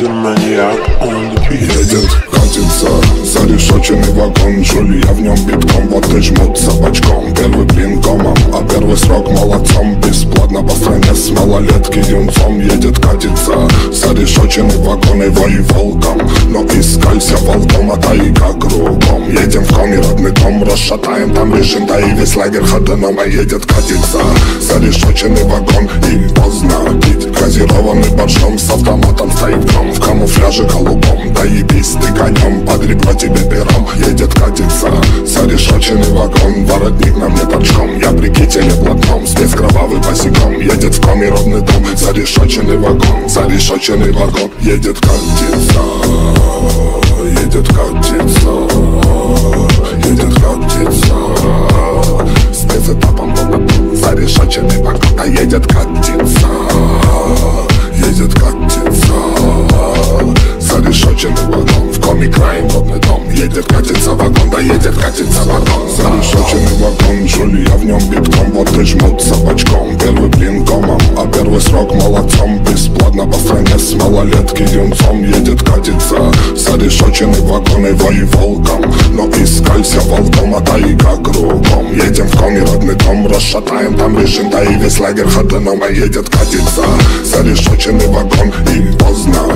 on the beat Едет, катится, зарешоченный вагон Жули, я в нем битком, вот и жмут собачком. Первый блин комом, а первый срок молодцом. Бесплатно по стране с малолетки юнцом. Едет, катится, зарешоченный вагон Его и волком, но искалься волком А тайга кругом, едем в коме родный дом Расшатаем там режим, да и весь лагерь ходуном А едет, катится, зарешоченный вагон. И поздно пить газированный боржом С автоматом стоит в камуфляже голубом. Да ебись ты конем, под ребро тебе пером. Едет, катится, зарешоченный вагон. Воротник на мне торчком, я при кителе блатном Спец кровавый босиком, едет в коме родный дом. Зарешоченный вагон, зарешоченный вагон. Едет, катится, едет, катится Едет, катится. Он зарешоченный вагон. А едет, катится вагон В коме краем родный дом Едет, катится вагон, да едет, катится вагон. Зарешоченный вагон, жули, я в нем битком Вот и жмут собачком. Первый блин комом, а первый срок молодцом. Бесплатно по стране с малолетки юнцом Едет, катится. Зарешоченный вагон его и волком Но искалься волком, а тайга кругом. Едем в коме родный дом Расшатаем там режим, да и весь лагерь ходуном А едет, катится. Зарешоченный вагон И поздно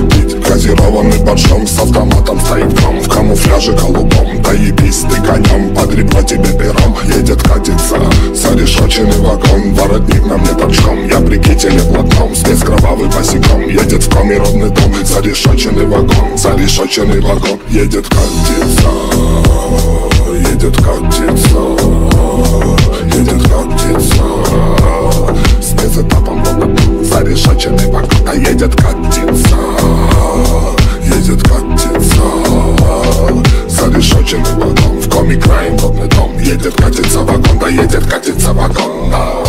пить газированный боржом С автоматом стоит гром. В камуфляже голубом Да ебись ты конем Под ребро тебе пером Едет, катится Зарешоченный вагон. Воротник на мне торчком Я при кителе блатном. Спец кровавый босиком Едет в коме родный дом. Зарешоченный вагон Зарешоченный вагон. Едет, катится Едет, катится Едет, катится. Спецэтапом он Зарешоченный вагон А едет, катится Едет, катится вагон Да едет, катится вагон да.